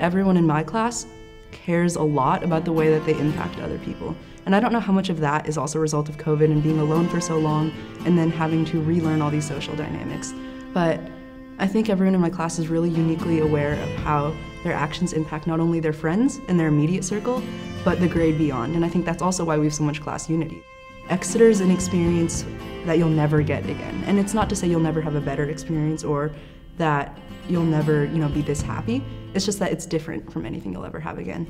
Everyone in my class cares a lot about the way that they impact other people. And I don't know how much of that is also a result of COVID and being alone for so long and then having to relearn all these social dynamics. But I think everyone in my class is really uniquely aware of how their actions impact not only their friends and their immediate circle, but the grade beyond. And I think that's also why we have so much class unity. Exeter is an experience that you'll never get again. And it's not to say you'll never have a better experience or that you'll never, you know, be this happy. It's just that it's different from anything you'll ever have again.